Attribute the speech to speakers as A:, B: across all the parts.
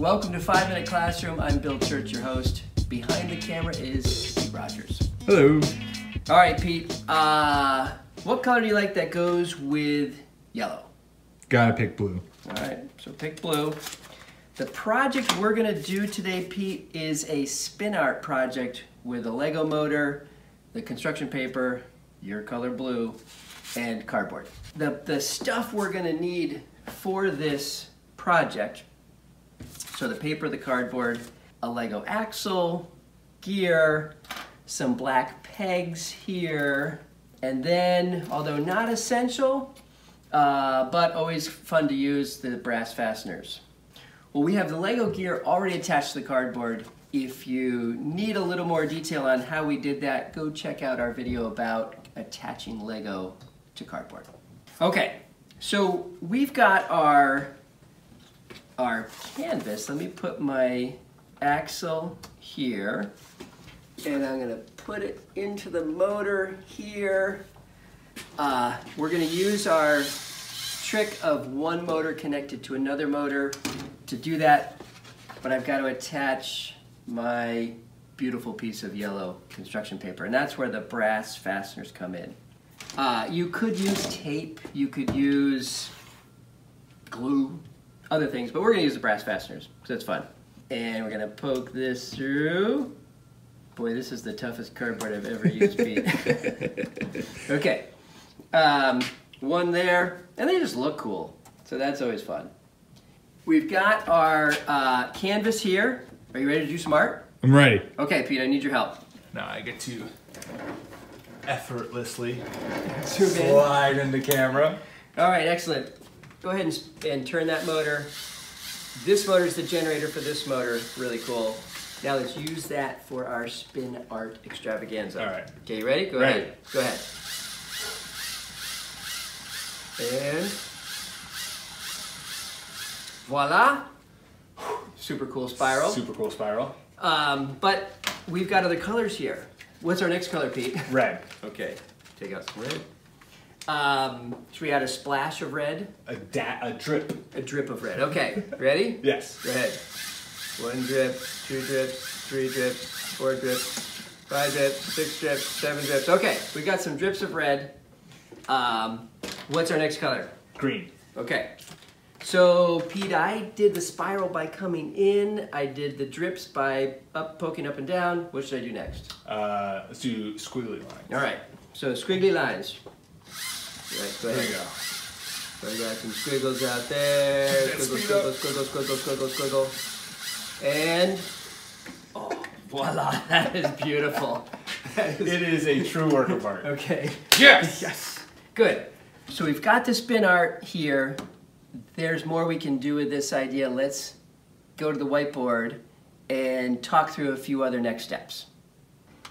A: Welcome to Five Minute Classroom. I'm Bill Church, your host. Behind the camera is Pete Rogers.
B: Hello.
A: All right, Pete. Uh, what color do you like that goes with yellow?
B: Gotta pick blue.
A: All right, so pick blue. The project we're gonna do today, Pete, is a spin art project with a Lego motor, the construction paper, your color blue, and cardboard. The, the stuff we're gonna need for this project, so the paper, the cardboard, a Lego axle, gear, some black pegs here, and then, although not essential, uh, but always fun to use, the brass fasteners. Well, we have the Lego gear already attached to the cardboard. If you need a little more detail on how we did that, go check out our video about attaching Lego to cardboard. Okay, so we've got our, our canvas. Let me put my axle here, and I'm gonna put it into the motor here. Uh, we're gonna use our trick of one motor connected to another motor to do that, but I've got to attach my beautiful piece of yellow construction paper, and that's where the brass fasteners come in. Uh, you could use tape, you could use glue, other things, but we're gonna use the brass fasteners, because it's fun. And we're gonna poke this through. Boy, this is the toughest cardboard I've ever used, Pete. okay, um, one there, and they just look cool, so that's always fun. We've got our uh, canvas here. Are you ready to do some art?
B: I'm ready.
A: Okay, Pete, I need your help.
B: Now I get to effortlessly
A: Zoom in.
B: slide into camera.
A: All right, excellent. Go ahead and, and turn that motor. This motor is the generator for this motor. Really cool. Now let's use that for our spin art extravaganza.
B: All right.
A: Okay, you ready? Go
B: Ready.
A: ahead. Go ahead. And voila. Super cool spiral.
B: Super cool spiral.
A: Um, but we've got other colors here. What's our next color, Pete?
B: Red.
A: Okay, take out some red. Um, should we add a splash of red?
B: A da- a drip.
A: A drip of red. Okay, ready?
B: Yes.
A: Go ahead. One drip, two drips, three drips, four drips, five drips, six drips, seven drips. Okay, we got some drips of red. Um, what's our next color?
B: Green.
A: Okay. So, Pete, I did the spiral by coming in. I did the drips by up, poking up and down. What should I do next?
B: Uh, let's do squiggly lines.
A: All right. So, squiggly lines. Right, go
B: There you go.
A: So we got some squiggles out there. Squiggle, squiggle, squiggle, squiggle, squiggle, squiggle. And oh, voila, that is beautiful. That is-
B: It is a true work of art.
A: okay.
B: Yes.
A: Yes. Good. So we've got the spin art here. There's more we can do with this idea. Let's go to the whiteboard and talk through a few other next steps.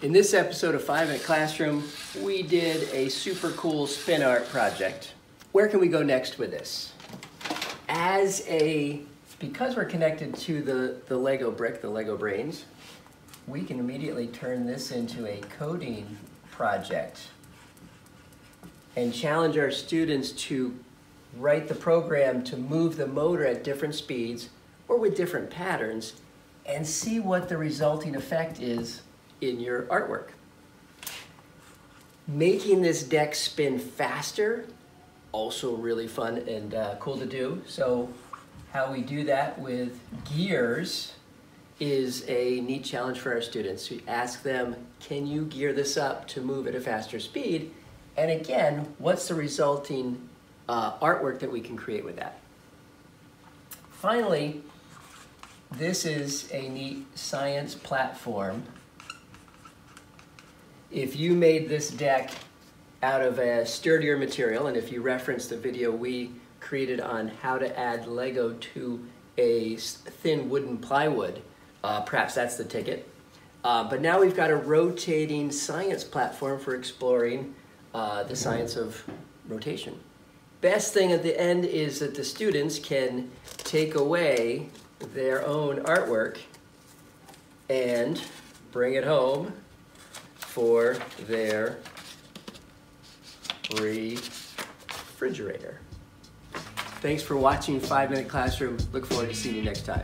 A: In this episode of Five Minute Classroom, we did a super cool spin art project. Where can we go next with this? As a, because we're connected to the, the Lego brick, the Lego brains, we can immediately turn this into a coding project and challenge our students to write the program to move the motor at different speeds or with different patterns and see what the resulting effect is in your artwork. Making this deck spin faster, also really fun and uh, cool to do. So how we do that with gears is a neat challenge for our students. We ask them, can you gear this up to move at a faster speed? And again, what's the resulting uh, artwork that we can create with that? Finally, this is a neat science platform. If you made this deck out of a sturdier material, and if you reference the video we created on how to add Lego to a thin wooden plywood, uh, perhaps that's the ticket. Uh, but now we've got a rotating science platform for exploring uh, the science of rotation. Best thing at the end is that the students can take away their own artwork and bring it home for their refrigerator. Thanks for watching Five Minute Classroom. Look forward to seeing you next time.